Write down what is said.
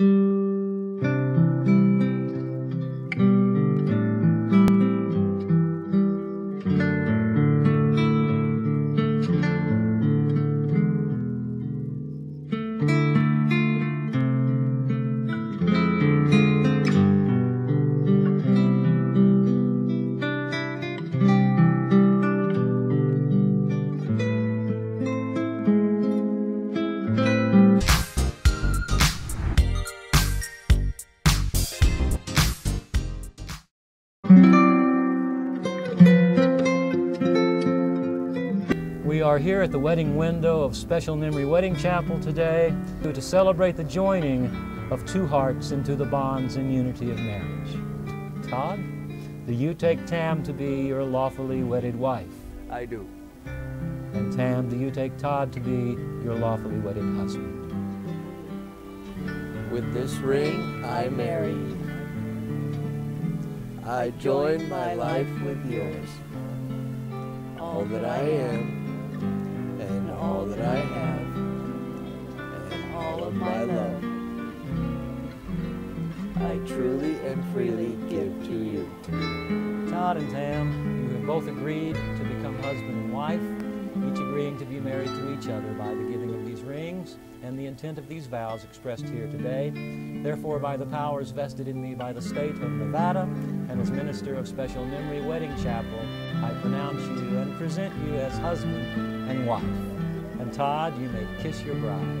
We are here at the wedding window of Special Memory Wedding Chapel today to celebrate the joining of two hearts into the bonds and unity of marriage. Todd, do you take Tam to be your lawfully wedded wife? I do. And Tam, do you take Todd to be your lawfully wedded husband? With this ring I marry you. I join my life with yours. All that I am I truly and freely give to you. Todd and Tam, you have both agreed to become husband and wife, each agreeing to be married to each other by the giving of these rings and the intent of these vows expressed here today. Therefore, by the powers vested in me by the state of Nevada and as minister of Special Memory Wedding Chapel, I pronounce you and present you as husband and wife. And Todd, you may kiss your bride.